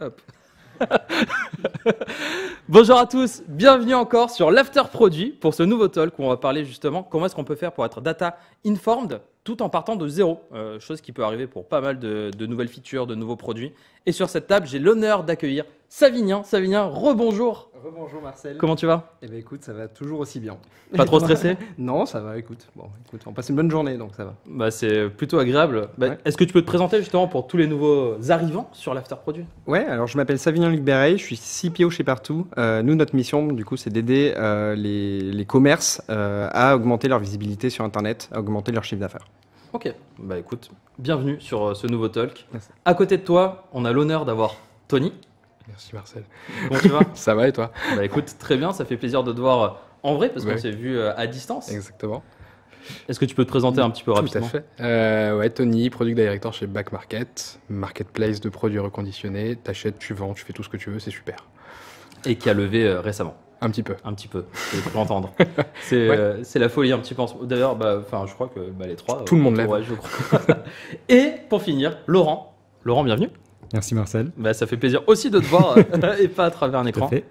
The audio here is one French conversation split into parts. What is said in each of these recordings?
Bonjour à tous, bienvenue encore sur l'After Produit pour ce nouveau talk où on va parler justement comment est-ce qu'on peut faire pour être data informed tout en partant de zéro, euh, chose qui peut arriver pour pas mal de, de nouvelles features, de nouveaux produits. Et sur cette table, j'ai l'honneur d'accueillir Savinien. Savinien, rebonjour. Rebonjour Marcel. Comment tu vas? Eh bien écoute, ça va toujours aussi bien. Pas trop stressé? Non, ça va, écoute. Bon, écoute, on passe une bonne journée, donc ça va. bah, C'est plutôt agréable. Bah, Ouais. Est-ce que tu peux te présenter justement pour tous les nouveaux arrivants sur l'After Produit Ouais, alors je m'appelle Savinien Luc je suis CPO chez Partout. Euh, nous, notre mission, du coup, c'est d'aider euh, les, les commerces euh, à augmenter leur visibilité sur Internet, à augmenter leur chiffre d'affaires. Ok, bah écoute, bienvenue sur ce nouveau talk. Merci. À côté de toi, on a l'honneur d'avoir Tony. Merci Marcel. Comment tu vas Ça va et toi? Bah écoute, très bien, ça fait plaisir de te voir euh, en vrai parce qu'on s'est vu euh, à distance. Exactement. Est-ce que tu peux te présenter un petit peu Tout à rapidement? fait. Euh, ouais, Tony, product director chez Back Market, marketplace de produits reconditionnés. T'achètes, tu vends, tu fais tout ce que tu veux, c'est super. Et qui a levé euh, récemment, Un petit peu. un petit peu, je peux l'entendre. C'est Ouais. euh, la folie un petit peu. D'ailleurs, bah, je crois que bah, les trois. Tout le monde lève. ouais, je crois. Et pour finir, Laurent. Laurent, bienvenue. Merci Marcel. Bah, ça fait plaisir aussi de te voir euh, et pas à travers un Tout à écran. fait.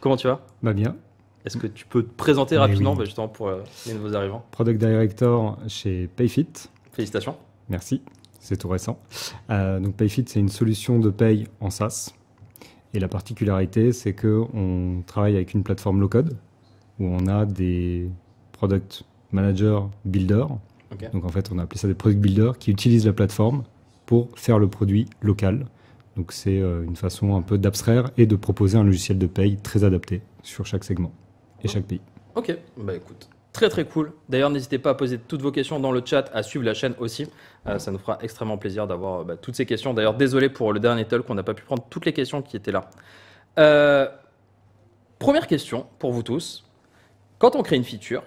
Comment tu vas? Bah bien. Est-ce que tu peux te présenter Mais rapidement oui. bah, justement pour euh, les nouveaux arrivants? Product Director chez Payfit. Félicitations. Merci. C'est tout récent. Euh, donc Payfit, c'est une solution de paye en SaaS. Et la particularité, c'est que on travaille avec une plateforme low-code où on a des product managers builders. Donc en fait, on a appelé ça des product builders qui utilisent la plateforme pour faire le produit local. Donc c'est euh, une façon un peu d'abstraire et de proposer un logiciel de paye très adapté sur chaque segment et chaque pays. Ok, bah écoute, très très cool. D'ailleurs, n'hésitez pas à poser toutes vos questions dans le chat, à suivre la chaîne aussi. Euh, ça nous fera extrêmement plaisir d'avoir euh, bah, toutes ces questions. D'ailleurs, désolé pour le dernier talk, on n'a pas pu prendre toutes les questions qui étaient là. Première question pour vous tous. Quand on crée une feature,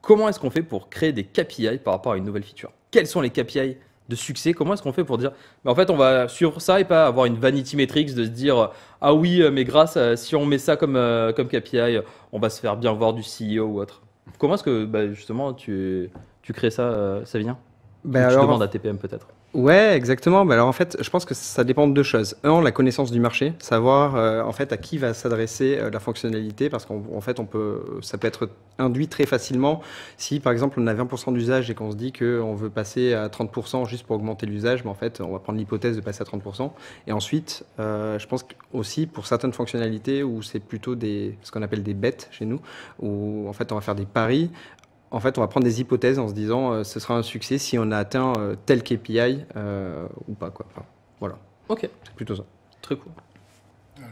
comment est-ce qu'on fait pour créer des KPI par rapport à une nouvelle feature? Quels sont les KPI de succès Comment est-ce qu'on fait pour dire, mais en fait, on va suivre ça et pas avoir une vanity metrics de se dire, ah oui, euh, mais grâce à, si on met ça comme, euh, comme KPI, euh, on va se faire bien voir du CEO ou autre. Comment est-ce que bah, justement tu, tu crées ça, euh, Savinien Ben Tu demandes à TPM peut-être? Ouais, exactement. Bah alors en fait, je pense que ça dépend de deux choses. Un, la connaissance du marché, savoir euh, en fait à qui va s'adresser euh, la fonctionnalité, parce qu'en en fait, on peut, ça peut être induit très facilement si par exemple on a 20% d'usage et qu'on se dit qu'on veut passer à 30% juste pour augmenter l'usage, mais en fait, on va prendre l'hypothèse de passer à 30%. Et ensuite, euh, je pense aussi pour certaines fonctionnalités où c'est plutôt des, ce qu'on appelle des bets chez nous, où en fait on va faire des paris. En fait, on va prendre des hypothèses en se disant euh, ce sera un succès si on a atteint euh, tel KPI euh, ou pas. Quoi. Enfin, voilà, Ok, c'est plutôt ça. très cool.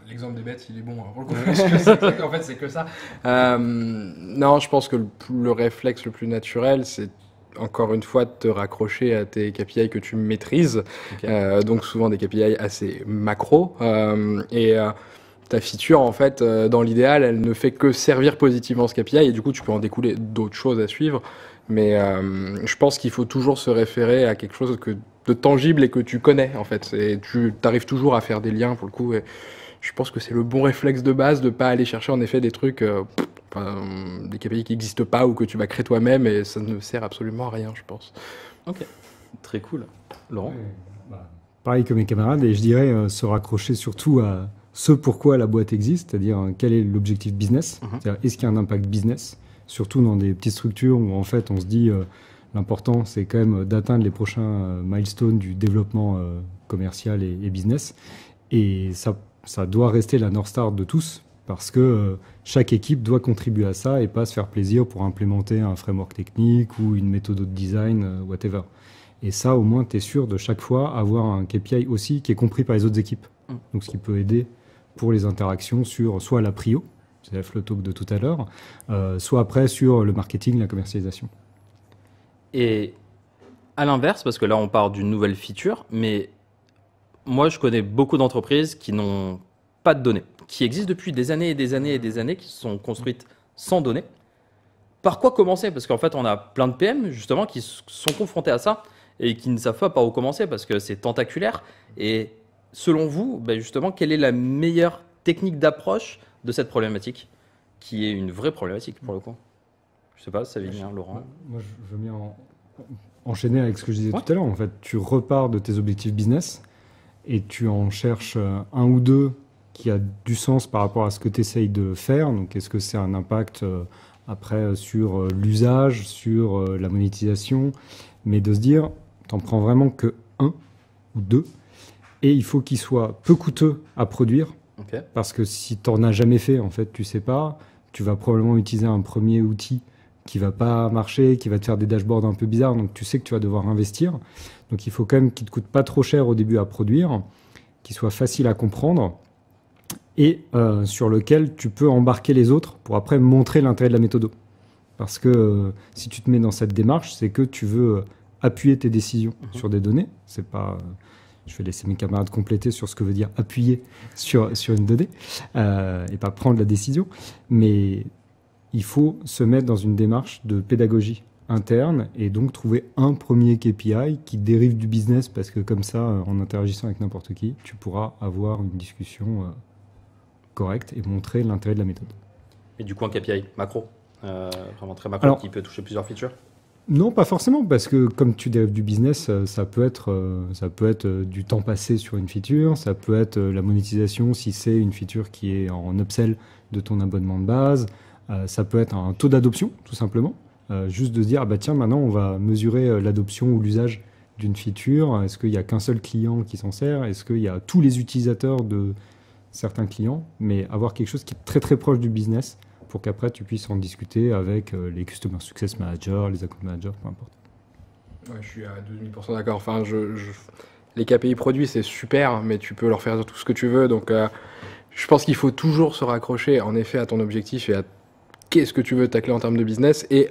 L'exemple des bêtes, il est bon. hein, pour le coup, parce que c'est- en fait, c'est que ça. Euh, non, je pense que le, le réflexe le plus naturel, c'est encore une fois de te raccrocher à tes KPI que tu maîtrises. Euh, donc souvent des KPI assez macro. Euh, et euh, ta feature, en fait, euh, dans l'idéal, elle ne fait que servir positivement ce KPI. Et du coup, tu peux en découler d'autres choses à suivre. Mais euh, je pense qu'il faut toujours se référer à quelque chose que, de tangible et que tu connais, en fait. Et tu arrives toujours à faire des liens, pour le coup. Et je pense que c'est le bon réflexe de base de pas aller chercher, en effet, des trucs... euh, pff, enfin, des KPI qui n'existent pas ou que tu vas créer toi-même et ça ne sert absolument à rien, je pense. Très cool. Laurent? Bah, pareil que mes camarades, et je dirais euh, se raccrocher surtout à ce pourquoi la boîte existe, c'est-à-dire euh, quel est l'objectif business, Mhm. c'est-à-dire est-ce qu'il y a un impact business, surtout dans des petites structures où en fait on se dit euh, l'important c'est quand même d'atteindre les prochains euh, milestones du développement euh, commercial et, et business, et ça, ça doit rester la North Star de tous. Parce que chaque équipe doit contribuer à ça et pas se faire plaisir pour implémenter un framework technique ou une méthode de design, whatever. Et ça, au moins, tu es sûr de chaque fois avoir un KPI aussi qui est compris par les autres équipes. Mm. Donc, ce qui peut aider pour les interactions sur soit la prio, c'est la flow talk de tout à l'heure, euh, soit après sur le marketing, la commercialisation. Et à l'inverse, parce que là on part d'une nouvelle feature, mais moi je connais beaucoup d'entreprises qui n'ont pas de données, qui existent depuis des années et des années et des années, qui sont construites sans données. Par quoi commencer? Parce qu'en fait on a plein de PM justement qui sont confrontés à ça et qui ne savent pas par où commencer parce que c'est tentaculaire. Et selon vous, ben justement, quelle est la meilleure technique d'approche de cette problématique qui est une vraie problématique pour le coup? Je sais pas, ça vient, Laurent. Moi, je veux bien en- enchaîner avec ce que je disais Ouais. tout à l'heure. En fait, tu repars de tes objectifs business et tu en cherches euh, un ou deux qui a du sens par rapport à ce que tu essayes de faire. Donc, est-ce que c'est un impact euh, après euh, sur euh, l'usage, sur euh, la monétisation? Mais de se dire, t'en prends vraiment que un ou deux, et il faut qu'il soit peu coûteux à produire, parce que si tu n'en as jamais fait, en fait, tu sais pas, tu vas probablement utiliser un premier outil qui va pas marcher, qui va te faire des dashboards un peu bizarres, donc tu sais que tu vas devoir investir. Donc il faut quand même qu'il te coûte pas trop cher au début à produire, qu'il soit facile à comprendre et euh, sur lequel tu peux embarquer les autres pour après montrer l'intérêt de la méthode. Parce que euh, si tu te mets dans cette démarche, c'est que tu veux euh, appuyer tes décisions Mhm. sur des données. C'est pas, euh, je vais laisser mes camarades compléter sur ce que veut dire appuyer sur, sur une donnée euh, et pas prendre la décision. Mais il faut se mettre dans une démarche de pédagogie interne et donc trouver un premier KPI qui dérive du business parce que comme ça, euh, en interagissant avec n'importe qui, tu pourras avoir une discussion euh, correcte et montrer l'intérêt de la méthode. Et du coup, un KPI macro, euh, vraiment très macro, Alors- qui peut toucher plusieurs features? Non, pas forcément, parce que comme tu dérives du business, euh, ça peut être, euh, ça peut être euh, du temps passé sur une feature, ça peut être la monétisation si c'est une feature qui est en upsell de ton abonnement de base, ça peut être un taux d'adoption, tout simplement. Juste de se dire, ah bah tiens, maintenant on va mesurer l'adoption ou l'usage d'une feature. Est-ce qu'il n'y a qu'un seul client qui s'en sert? Est-ce qu'il y a tous les utilisateurs de certains clients? Mais avoir quelque chose qui est très très proche du business pour qu'après tu puisses en discuter avec euh, les Customer Success Managers, les Account Managers, peu importe. Je suis à 2000% d'accord. Enfin, Les KPI produits, c'est super, mais tu peux leur faire tout ce que tu veux. Donc, euh, je pense qu'il faut toujours se raccrocher, en effet, à ton objectif et à qu'est-ce que tu veux tacler en termes de business. Et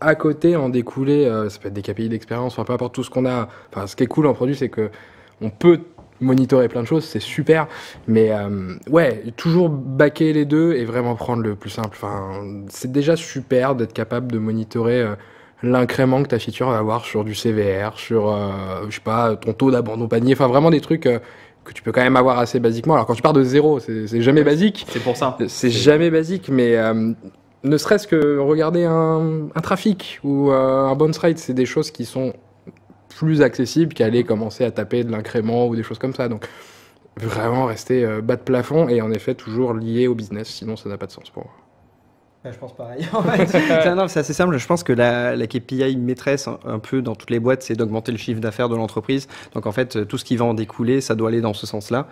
à côté, en découler, euh, ça peut être des KPI d'expérience, enfin, peu importe tout ce qu'on a. Enfin, ce qui est cool en produit, c'est que on peut monitorer plein de choses, c'est super. Mais euh, ouais, toujours baquer les deux et vraiment prendre le plus simple. Enfin, c'est déjà super d'être capable de monitorer euh, l'incrément que ta feature va avoir sur du CVR, sur, euh, je sais pas, ton taux d'abandon panier. Enfin, vraiment des trucs euh, que tu peux quand même avoir assez basiquement. Alors, quand tu pars de zéro, c'est c'est jamais basique. C'est pour ça. C'est jamais basique, mais euh, ne serait-ce que regarder un, un trafic ou euh, un bounce rate, c'est des choses qui sont plus accessibles qu'aller commencer à taper de l'incrément ou des choses comme ça. Donc, vraiment rester euh, bas de plafond et en effet toujours lié au business, sinon ça n'a pas de sens pour moi. Je pense pareil. En fait, c'est non, c'est assez simple. Je pense que la, la KPI maîtresse un, un peu dans toutes les boîtes, c'est d'augmenter le chiffre d'affaires de l'entreprise. Donc en fait, tout ce qui va en découler, ça doit aller dans ce sens-là.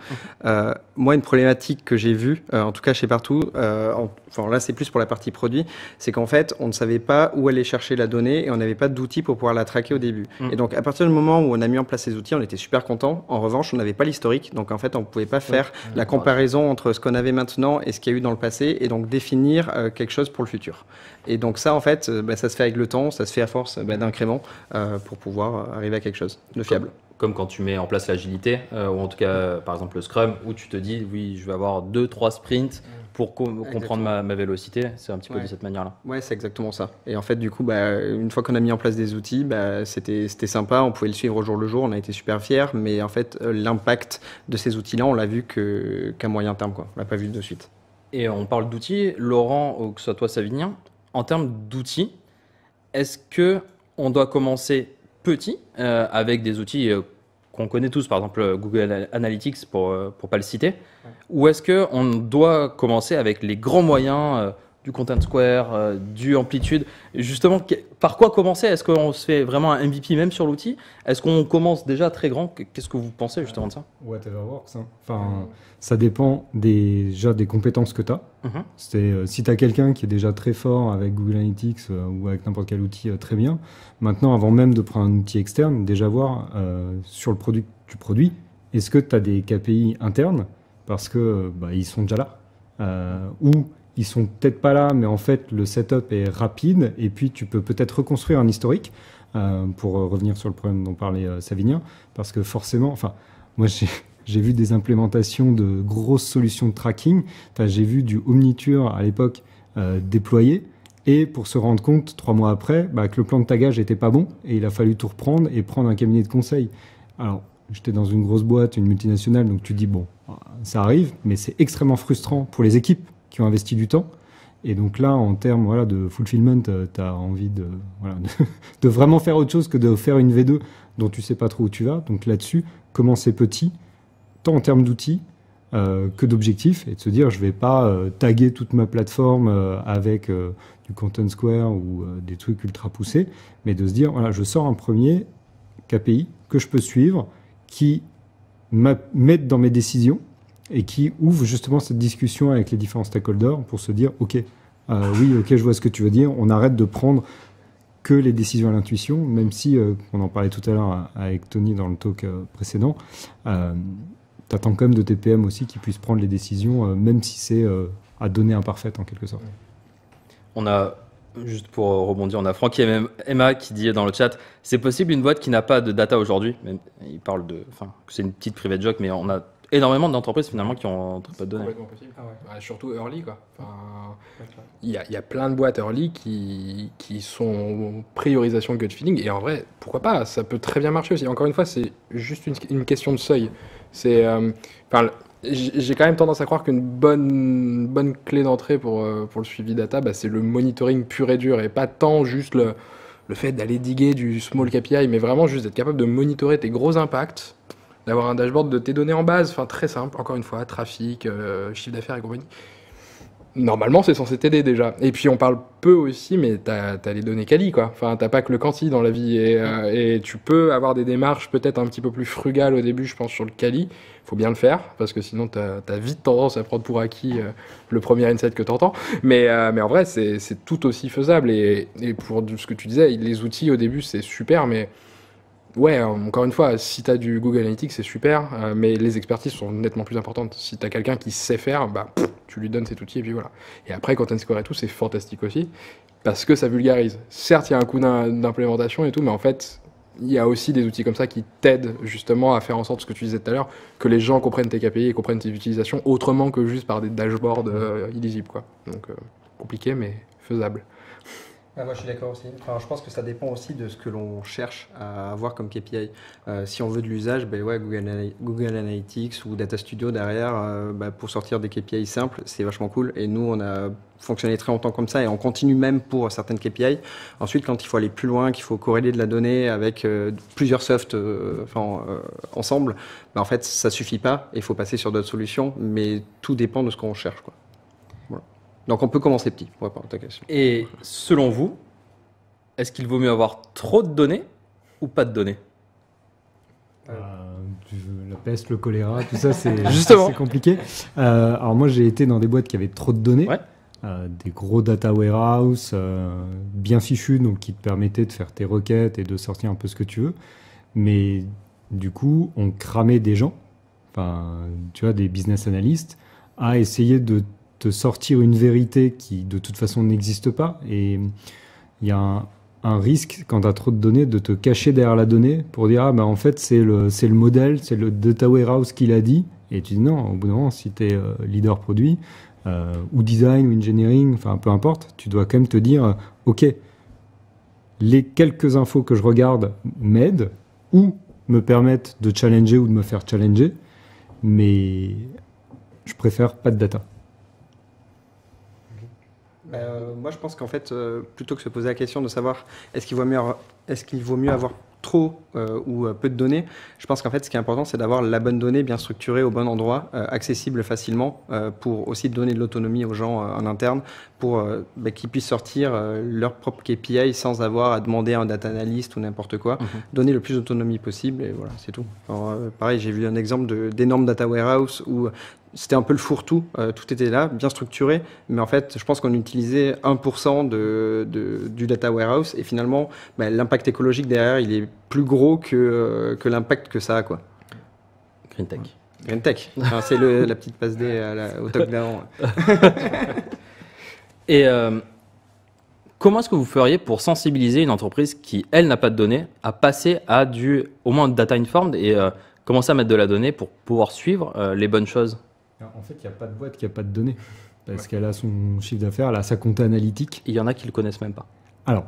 Euh, moi, une problématique que j'ai vue, euh, en tout cas chez Partout, euh, en- enfin là c'est plus pour la partie produit, c'est qu'en fait, on ne savait pas où aller chercher la donnée et on n'avait pas d'outils pour pouvoir la traquer au début. Mm. Et donc à partir du moment où on a mis en place ces outils, on était super content. En revanche, on n'avait pas l'historique, donc en fait, on ne pouvait pas faire la comparaison entre ce qu'on avait maintenant et ce qu'il y a eu dans le passé, et donc définir euh, quelque chose pour le futur. Et donc ça, en fait, euh, bah, ça se fait avec le temps, ça se fait à force bah, d'incréments euh, pour pouvoir arriver à quelque chose de fiable. Comme quand tu mets en place l'agilité, euh, ou en tout cas, par exemple, le Scrum, où tu te dis, oui, je vais avoir deux, trois sprints pour co- comprendre ma, ma vélocité. C'est un petit peu Ouais. de cette manière-là. Ouais, c'est exactement ça. Et en fait, du coup, bah, une fois qu'on a mis en place des outils, bah, c'était sympa, on pouvait le suivre au jour le jour, on a été super fiers, mais en fait, l'impact de ces outils-là, on l'a vu qu'à moyen terme, quoi. On l'a pas vu de suite. Et on parle d'outils. Laurent, ou que ce soit toi, Savinien, en termes d'outils, est-ce que on doit commencer petit euh, avec des outils euh, qu'on connaît tous, par exemple euh, Google Analytics pour pour pas le citer, ou est-ce que on doit commencer avec les grands moyens du Content Square, euh, du Amplitude Justement, que- par quoi commencer? Est-ce qu'on se fait vraiment un MVP même sur l'outil? Est-ce qu'on commence déjà très grand? Qu'est-ce que vous pensez justement de ça? Whatever works. hein. Enfin, ça dépend des, déjà des compétences que tu as. Mhm. C'est, euh, si tu as quelqu'un qui est déjà très fort avec Google Analytics euh, ou avec n'importe quel outil, très bien. Maintenant, avant même de prendre un outil externe, déjà voir sur le produit que tu produis, est-ce que tu as des KPI internes? Parce que bah, ils sont déjà là ou ils sont peut-être pas là, mais en fait le setup est rapide et puis tu peux peut-être reconstruire un historique euh, pour euh, revenir sur le problème dont parlait euh, Savinien, parce que forcément, enfin, moi j'ai vu des implémentations de grosses solutions de tracking. Enfin, j'ai vu du Omniture à l'époque euh, déployé. Et pour se rendre compte, trois mois après, bah, que le plan de tagage n'était pas bon et il a fallu tout reprendre et prendre un cabinet de conseil. Alors, j'étais dans une grosse boîte, une multinationale, donc tu dis, bon, ça arrive, mais c'est extrêmement frustrant pour les équipes qui ont investi du temps. Et donc là, en termes voilà, de fulfillment, tu as envie de, voilà, de, vraiment faire autre chose que de faire une V2 dont tu sais pas trop où tu vas. Donc là-dessus, commencer petit, tant en termes d'outils euh, que d'objectifs, et de se dire je vais pas euh, taguer toute ma plateforme euh, avec euh, du Content Square ou euh, des trucs ultra poussés, mais de se dire voilà, je sors un premier KPI que je peux suivre, qui m'a- m'aide dans mes décisions et qui ouvre justement cette discussion avec les différents stakeholders pour se dire ok, euh, oui, ok, je vois ce que tu veux dire, on arrête de prendre que les décisions à l'intuition, même si, euh, on en parlait tout à l'heure euh, avec Tony dans le talk précédent, euh, tu attends quand même de tes PM aussi qu'ils puissent prendre les décisions, même si c'est à données imparfaites en quelque sorte. On a, juste pour rebondir, on a Francky et Emma qui dit dans le chat c'est possible une boîte qui n'a pas de data aujourd'hui? Il parle de. Enfin, c'est une petite private joke, mais on a énormément d'entreprises finalement qui ont très peu de données. Complètement possible. Ah ouais. Bah, surtout early, quoi. Enfin, il y, a, il y a plein de boîtes early qui, qui sont priorisation gut feeling. Et en vrai, pourquoi pas Ça peut très bien marcher aussi. Encore une fois, c'est juste une, une question de seuil. C'est, euh, enfin, j'ai j'ai quand même tendance à croire qu'une bonne, bonne clé d'entrée pour, euh, pour le suivi data, bah, c'est le monitoring pur et dur et pas tant juste le, le fait d'aller diguer du small KPI, mais vraiment juste d'être capable de monitorer tes gros impacts, d'avoir un dashboard de tes données en base, enfin très simple, encore une fois, trafic, euh, chiffre d'affaires et compagnie. Normalement, c'est censé t'aider déjà. Et puis, on parle peu aussi, mais t'as as les données quali, quoi. Enfin, t'as pas que le quanti dans la vie. Et, euh, et tu peux avoir des démarches peut-être un petit peu plus frugales au début, je pense, sur le quali. Faut bien le faire, parce que sinon, t'as as vite tendance à prendre pour acquis euh, le premier insight que t'entends. Mais, mais en vrai, c'est tout aussi faisable. Et, et pour ce que tu disais, les outils au début, c'est super, mais Ouais, euh, encore une fois, si tu as du Google Analytics, c'est super, euh, mais les expertises sont nettement plus importantes. Si tu as quelqu'un qui sait faire, bah, tu lui donnes cet outil et puis voilà. Et après, Content Score et tout, c'est fantastique aussi, parce que ça vulgarise. Certes, il y a un d'im- d'implémentation et tout, mais en fait, il y a aussi des outils comme ça qui t'aident justement à faire en sorte, ce que tu disais tout à l'heure, que les gens comprennent tes KPI et comprennent tes utilisations autrement que juste par des dashboards euh, illisibles. Quoi. Donc, compliqué, mais faisable. Ah, moi, je suis d'accord aussi. Enfin, je pense que ça dépend aussi de ce que l'on cherche à avoir comme KPI. Euh, si on veut de l'usage, ben ouais, Google, Ana- Google Analytics ou Data Studio derrière, euh, bah, pour sortir des KPI simples, c'est vachement cool. Et nous, on a fonctionné très longtemps comme ça et on continue même pour certaines KPI. Ensuite, quand il faut aller plus loin, qu'il faut corréler de la donnée avec euh, plusieurs softs ensemble, bah, en fait, ça suffit pas. Il faut passer sur d'autres solutions, mais tout dépend de ce qu'on cherche. Quoi. Donc, on peut commencer petit, pour répondre à ta question. Et selon vous, est-ce qu'il vaut mieux avoir trop de données ou pas de données? Euh, la peste, le choléra, tout ça, c'est compliqué. Euh, alors moi, j'ai été dans des boîtes qui avaient trop de données, Ouais. Euh, des gros data warehouse euh, bien fichus, donc qui te permettaient de faire tes requêtes et de sortir un peu ce que tu veux. Mais du coup, on cramait des gens, enfin, tu vois, des business analysts, à essayer de te sortir une vérité qui, de toute façon, n'existe pas. Et il y a un, risque, quand tu as trop de données, de te cacher derrière la donnée pour dire, ah ben en fait, c'est le, le modèle, c'est le data warehouse qui l'a dit. Et tu dis non, au bout d'un moment, si tu es leader produit, euh, ou design, ou engineering, enfin peu importe, tu dois quand même te dire, euh, ok, les quelques infos que je regarde m'aident ou me permettent de challenger ou de me faire challenger, mais je préfère pas de data. Bah, euh, moi, je pense qu'en fait, euh, plutôt que se poser la question de savoir est-ce qu'il vaut mieux avoir, est-ce qu'il vaut mieux avoir trop euh, ou peu de données, je pense qu'en fait, ce qui est important, c'est d'avoir la bonne donnée bien structurée au bon endroit, accessible facilement, pour aussi donner de l'autonomie aux gens en interne, pour bah, qu'ils puissent sortir leur propre KPI sans avoir à demander à un data analyst ou n'importe quoi. Mhm. Donner le plus d'autonomie possible et voilà, c'est tout. Alors, pareil, j'ai vu un exemple d'énormes data warehouse où c'était un peu le fourre-tout, euh, tout était là, bien structuré, mais en fait, je pense qu'on utilisait 1% de, de- du data warehouse et finalement, bah, l'impact écologique derrière, il est plus gros que, euh, que l'impact que ça a. Quoi. Green Tech. Green Tech, Enfin, c'est la petite passe D à la- au top d'avant. Et euh, comment est-ce que vous feriez pour sensibiliser une entreprise qui, elle, n'a pas de données, à passer à du, au moins, data informed et euh, commencer à mettre de la donnée pour pouvoir suivre les bonnes choses? En fait, il n'y a pas de boîte qui n'a pas de données. Parce qu'elle a son chiffre d'affaires, elle a sa compta analytique. Il y en a qui le connaissent même pas. Alors,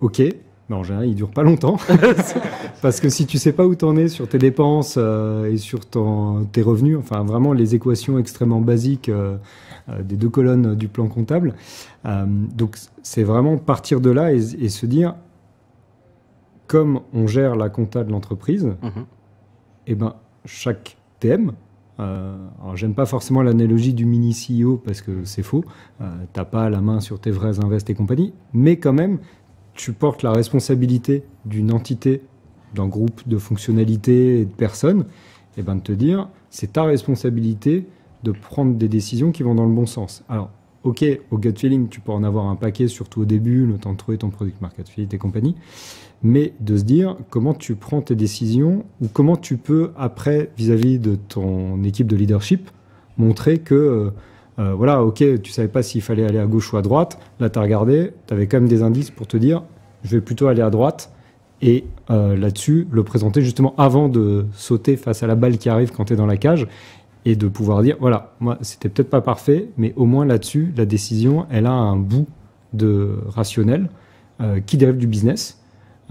ok, mais en général, il dure pas longtemps. Parce que si tu sais pas où tu en es sur tes dépenses euh, et sur ton, tes revenus, enfin vraiment les équations extrêmement basiques euh, euh, des deux colonnes du plan comptable, euh, donc c'est vraiment partir de là et, et se dire, comme on gère la compta de l'entreprise, Mhm. eh ben, chaque TM Euh, alors, j'aime pas forcément l'analogie du mini CEO parce que c'est faux. Euh, T'as pas la main sur tes vrais invests et compagnie, mais quand même, tu portes la responsabilité d'une entité, d'un groupe de fonctionnalités et de personnes, et ben de te dire, c'est ta responsabilité de prendre des décisions qui vont dans le bon sens. Alors, ok, au gut feeling, tu peux en avoir un paquet, surtout au début, le temps de trouver ton product market fit et compagnie, mais de se dire comment tu prends tes décisions ou comment tu peux, après, vis-à-vis de ton équipe de leadership, montrer que, euh, euh, voilà, ok, tu savais pas s'il fallait aller à gauche ou à droite, là, tu as regardé, tu avais quand même des indices pour te dire, je vais plutôt aller à droite, et euh, là-dessus, le présenter justement avant de sauter face à la balle qui arrive quand tu es dans la cage, et de pouvoir dire, voilà, moi, c'était peut-être pas parfait, mais au moins là-dessus, la décision, elle a un bout de rationnel euh, qui dérive du business,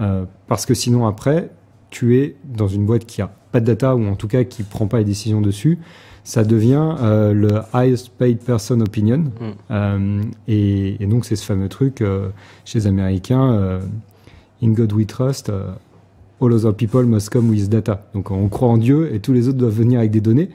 euh, parce que sinon, après, tu es dans une boîte qui a pas de data, ou en tout cas qui prend pas les décisions dessus, ça devient euh, le highest paid person opinion. Euh, et, et donc, c'est ce fameux truc chez les Américains, in God we trust, all other people must come with data. Donc, on croit en Dieu et tous les autres doivent venir avec des données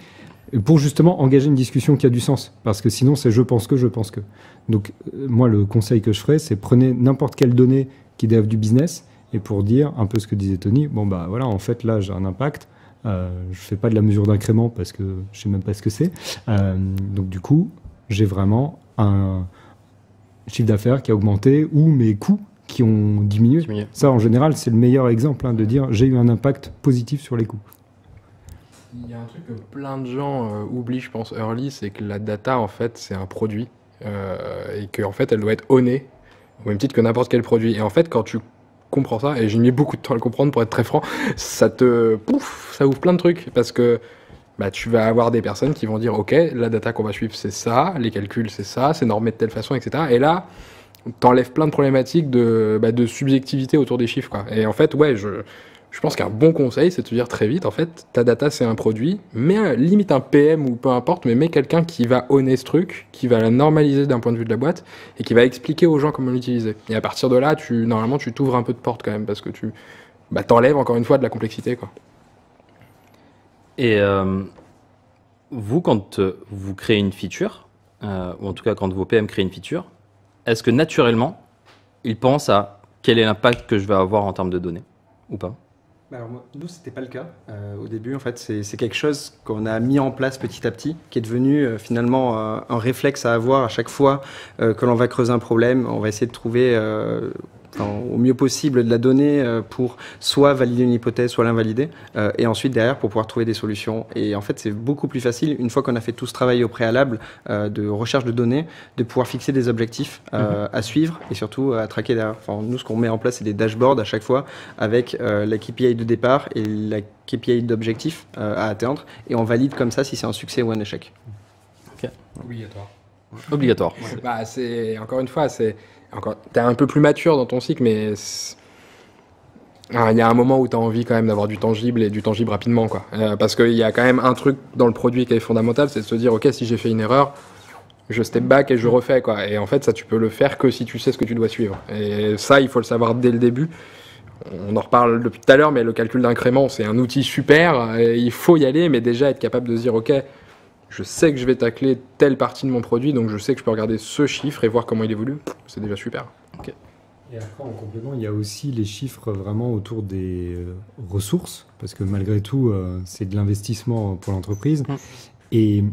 pour justement engager une discussion qui a du sens. Parce que sinon, c'est je pense que, je pense que. Donc, euh, moi, le conseil que je ferais, c'est prenez n'importe quelle donnée qui dérive du business et pour dire un peu ce que disait Tony, bon, bah voilà, en fait, là, j'ai un impact. Euh, je fais pas de la mesure d'incrément parce que je sais même pas ce que c'est. Euh, donc, du coup, j'ai vraiment un chiffre d'affaires qui a augmenté ou mes coûts qui ont diminué. Diminué. Ça, en général, c'est le meilleur exemple hein, de dire j'ai eu un impact positif sur les coûts. Il y a un truc que plein de gens euh, oublient, je pense, early, c'est que la data, en fait, c'est un produit. euh, et qu'en fait, elle doit être honnée, au même titre que n'importe quel produit. Et en fait, quand tu comprends ça, et j'ai mis beaucoup de temps à le comprendre pour être très franc, ça te. Pouf, ça ouvre plein de trucs. Parce que bah, tu vas avoir des personnes qui vont dire Ok, la data qu'on va suivre, c'est ça, les calculs, c'est ça, c'est normé de telle façon, etc. Et là, t'enlèves plein de problématiques de, bah, de subjectivité autour des chiffres. Quoi. Et en fait, ouais, je. Je pense qu'un bon conseil, c'est de te dire très vite, en fait, ta data, c'est un produit, mais limite un PM ou peu importe, mais mets quelqu'un qui va honner ce truc, qui va la normaliser d'un point de vue de la boîte, et qui va expliquer aux gens comment l'utiliser. Et à partir de là, tu, normalement, tu t'ouvres un peu de porte quand même, parce que tu bah, t'enlèves encore une fois de la complexité. Quoi. Et euh, vous, quand euh, vous créez une feature, euh, ou en tout cas quand vos PM créent une feature, est-ce que naturellement, ils pensent à quel est l'impact que je vais avoir en termes de données ou pas? Alors moi, nous, c'était pas le cas euh, au début. En fait, c'est quelque chose qu'on a mis en place petit à petit, qui est devenu euh, finalement euh, un réflexe à avoir à chaque fois que l'on va creuser un problème. On va essayer de trouver enfin, au mieux possible de la donnée euh, pour soit valider une hypothèse, soit l'invalider, euh, et ensuite derrière pour pouvoir trouver des solutions. Et en fait, c'est beaucoup plus facile une fois qu'on a fait tout ce travail au préalable euh, de recherche de données, de pouvoir fixer des objectifs euh, à suivre et surtout à traquer derrière. Enfin, nous, ce qu'on met en place, c'est des dashboards à chaque fois avec euh, la KPI de départ et la KPI d'objectif euh, à atteindre, et on valide comme ça si c'est un succès ou un échec. Obligatoire. Bah, c'est encore une fois, c'est encore. T'es un peu plus mature dans ton cycle, mais c'est- Ah, il y a un moment où tu as envie quand même d'avoir du tangible et du tangible rapidement, quoi. Euh, parce qu'il y a quand même un truc dans le produit qui est fondamental, c'est de se dire, ok, si j'ai fait une erreur, je step back et je refais, quoi. Et en fait, ça, tu peux le faire que si tu sais ce que tu dois suivre. Et ça, il faut le savoir dès le début. On en reparle depuis tout à l'heure, mais le calcul d'incrément, c'est un outil super. et il faut y aller, mais déjà être capable de se dire, ok, je sais que je vais tacler telle partie de mon produit, donc je sais que je peux regarder ce chiffre et voir comment il évolue. C'est déjà super. Et après, en complément, il y a aussi les chiffres vraiment autour des euh, ressources, parce que malgré tout, euh, c'est de l'investissement pour l'entreprise. Mm. Et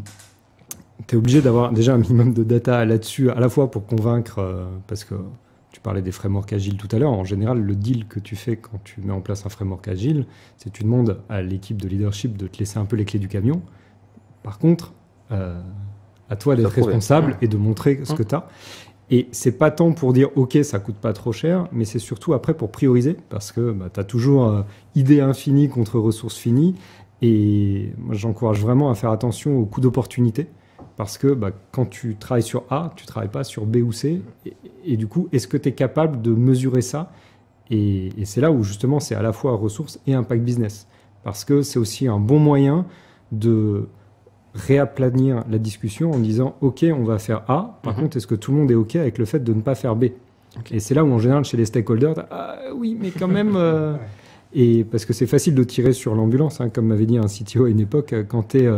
tu es obligé d'avoir déjà un minimum de data là-dessus, à la fois pour convaincre, euh, parce que tu parlais des frameworks agiles tout à l'heure. En général, le deal que tu fais quand tu mets en place un framework agile, c'est que tu demandes à l'équipe de leadership de te laisser un peu les clés du camion. Par contre, euh, à toi d'être responsable et de montrer ce Mm. que tu as. Et c'est pas tant pour dire ok ça coûte pas trop cher, mais c'est surtout après pour prioriser parce que bah, tu as toujours euh, idée infinie contre ressources finies. Et moi j'encourage vraiment à faire attention aux coûts d'opportunité parce que bah, quand tu travailles sur A, tu travailles pas sur B ou C. Et, et du coup, est-ce que tu es capable de mesurer ça? Et, et c'est là où justement c'est à la fois ressources et impact business parce que c'est aussi un bon moyen de réaplanir la discussion en disant ok on va faire A par Mhm. contre est-ce que tout le monde est ok avec le fait de ne pas faire B? Et c'est là où en général chez les stakeholders ah oui mais quand même euh, Et parce que c'est facile de tirer sur l'ambulance, hein, comme m'avait dit un CTO à une époque, euh, quand tu es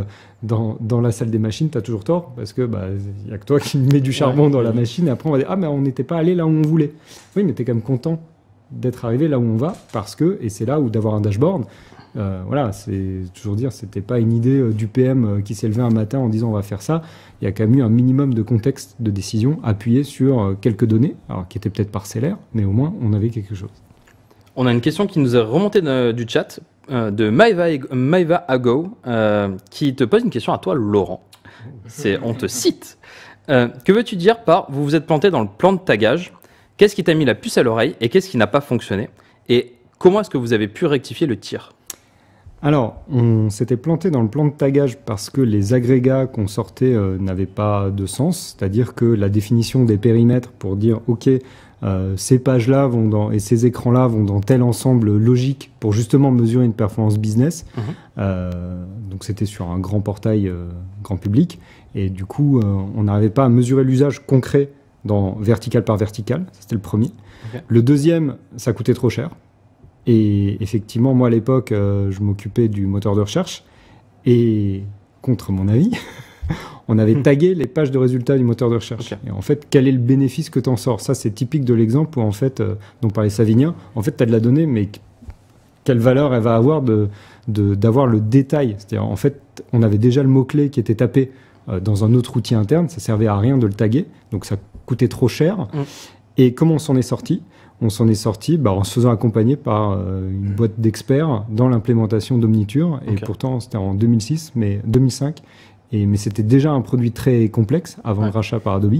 dans, dans la salle des machines, tu as toujours tort, parce que bah, y a que toi qui mets du charbon dans la machine, et après on va dire Ah, mais on n'était pas allé là où on voulait. Oui, mais tu es quand même content d'être arrivé là où on va, parce que, et c'est là où d'avoir un dashboard, euh, voilà, c'est toujours dire, c'était pas une idée euh, du PM euh, qui s'est levé un matin en disant on va faire ça. Il y a quand même eu un minimum de contexte de décision appuyé sur quelques données, alors qui étaient peut-être parcellaires, mais au moins on avait quelque chose. On a une question qui nous est remontée du chat de Maeva, Ago qui te pose une question à toi, Laurent. C'est, on te cite. Que veux-tu dire par vous vous êtes planté dans le plan de tagage Qu'est-ce qui t'a mis la puce à l'oreille et qu'est-ce qui n'a pas fonctionné? Et comment est-ce que vous avez pu rectifier le tir? Alors, on s'était planté dans le plan de tagage parce que les agrégats qu'on sortait euh, n'avaient pas de sens, c'est-à-dire que la définition des périmètres pour dire OK, euh, ces pages-là vont dans et ces écrans-là vont dans tel ensemble logique pour justement mesurer une performance business. Mhm. Euh, donc c'était sur un grand portail grand public et du coup on n'arrivait pas à mesurer l'usage concret dans vertical par vertical. C'était le premier. Le deuxième, ça coûtait trop cher. Et effectivement, moi à l'époque, euh, je m'occupais du moteur de recherche. Et contre mon avis, on avait tagué les pages de résultats du moteur de recherche. Et en fait, quel est le bénéfice que tu en sors? Ça, c'est typique de l'exemple où, en fait, euh, dont parlait Savinien, en fait, tu as de la donnée, mais qu- quelle valeur elle va avoir de de- d'avoir le détail? C'est-à-dire, en fait, on avait déjà le mot-clé qui était tapé euh, dans un autre outil interne, ça servait à rien de le taguer, donc ça coûtait trop cher. Mm. Et comment on s'en est sorti? On s'en est sorti bah, en se faisant accompagner par euh, une boîte d'experts dans l'implémentation d'Omniture. Et pourtant, c'était en 2006, mais 2005. Et, mais c'était déjà un produit très complexe avant Ouais. le rachat par Adobe.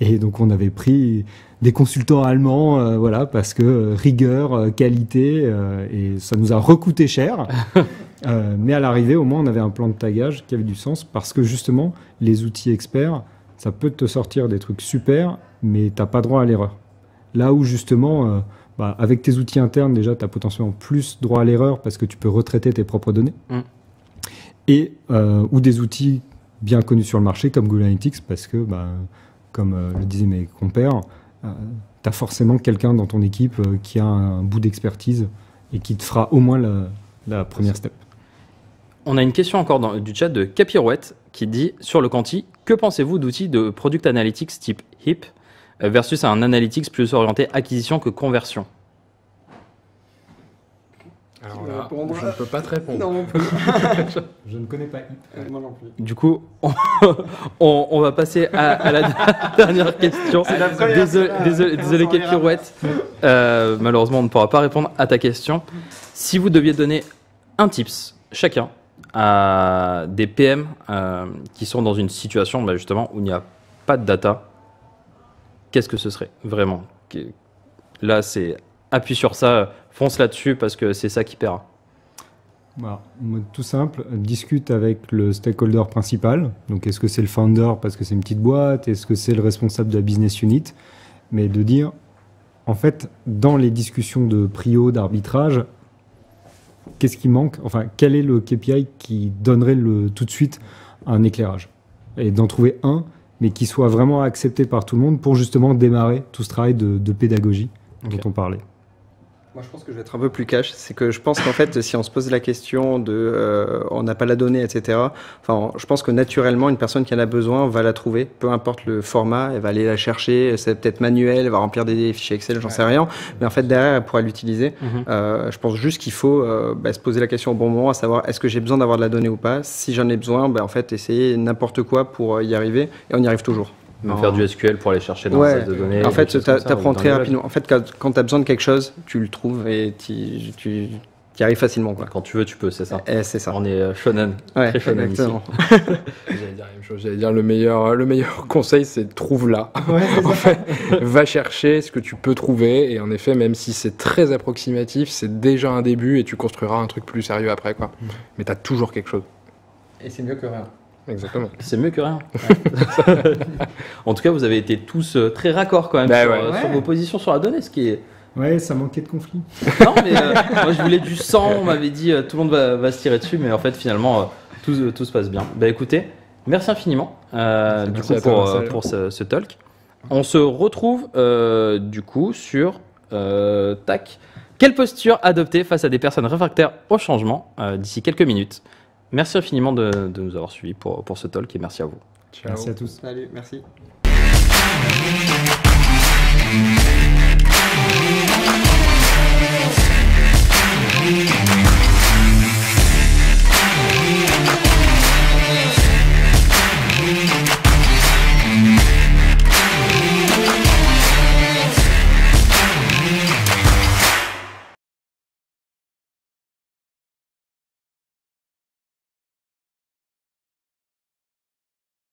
Et donc, on avait pris des consultants allemands, euh, voilà, parce que euh, rigueur, qualité, et ça nous a recoûté cher. Mais à l'arrivée, au moins, on avait un plan de tagage qui avait du sens parce que justement, les outils experts, ça peut te sortir des trucs super, mais t'as pas droit à l'erreur. Là où justement, euh, bah, avec tes outils internes, déjà, tu as potentiellement plus droit à l'erreur parce que tu peux retraiter tes propres données. Mm. Et, euh, ou des outils bien connus sur le marché comme Google Analytics parce que, bah, comme euh, le disaient mes compères, tu as forcément quelqu'un dans ton équipe qui a un bout d'expertise et qui te fera au moins la, la première step. On a une question encore dans, du chat de Capirouette qui dit sur le quanti, que pensez-vous d'outils de product analytics type HIP? Versus un analytics plus orienté acquisition que conversion Alors veux là, répondre je ne peux pas te répondre. Non, Je ne connais pas moi non plus. Du coup, on, on- on va passer à, à la dernière question. la première, Désolé, la-. Euh, malheureusement, on ne pourra pas répondre à ta question. Si vous deviez donner un tips chacun à des PM euh, qui sont dans une situation bah, justement où il n'y a pas de data, qu'est-ce que ce serait vraiment Là, c'est appuie sur ça, fonce là-dessus parce que c'est ça qui paiera. Voilà. Mode tout simple, discute avec le stakeholder principal. Donc, est-ce que c'est le founder parce que c'est une petite boîte? Est-ce que c'est le responsable de la business unit? Mais de dire, en fait, dans les discussions de prio, d'arbitrage, qu'est-ce qui manque? Enfin, quel est le KPI qui donnerait le, tout de suite un éclairage? Et d'en trouver un, mais qui soit vraiment accepté par tout le monde pour justement démarrer tout ce travail de, de pédagogie dont on parlait. Moi, je pense que je vais être un peu plus cash. C'est que je pense qu'en fait, si on se pose la question de euh, on n'a pas la donnée, etc., enfin, je pense que naturellement, une personne qui en a besoin va la trouver, peu importe le format, elle va aller la chercher. C'est peut-être manuel, elle va remplir des fichiers Excel, j'en sais rien. Mais en fait, derrière, elle pourra l'utiliser. Mhm. Euh, je pense juste qu'il faut euh, bah, se poser la question au bon moment, à savoir est-ce que j'ai besoin d'avoir de la donnée ou pas? Si j'en ai besoin, bah, en fait, essayer n'importe quoi pour euh, y arriver. Et on y arrive toujours. Même faire du SQL pour aller chercher dans Ouais. la base de données. En fait, ou dans très rapidement. En fait, quand, tu as besoin de quelque chose, tu le trouves et tu y arrives facilement. Quoi. Quand tu veux, tu peux, c'est ça. Et c'est ça. On est euh, shonen. Ouais, très shonen ici. J'allais dire la même chose. J'allais dire le meilleur, le meilleur conseil, c'est trouve là. en fait, va chercher ce que tu peux trouver. Et en effet, même si c'est très approximatif, c'est déjà un début et tu construiras un truc plus sérieux après. Quoi. Mais tu as toujours quelque chose. Et c'est mieux que rien. Exactement. C'est mieux que rien. en tout cas, vous avez été tous euh, très raccords quand même Bah sur, ouais. euh, sur vos positions sur la donnée, ce qui est. Ouais, ça manquait de conflit. Non, mais euh, moi je voulais du sang. On m'avait dit euh, tout le monde va, va se tirer dessus, mais en fait finalement euh, tout, euh, tout se passe bien. Bah écoutez, merci infiniment euh, du Merci coup toi, pour, euh, ce, ce talk. On se retrouve euh, du coup sur euh, tac Quelle posture adopter face à des personnes réfractaires au changement euh, d'ici quelques minutes? Merci infiniment de, nous avoir suivis pour, pour, ce talk et merci à vous. Merci à tous. Salut, merci.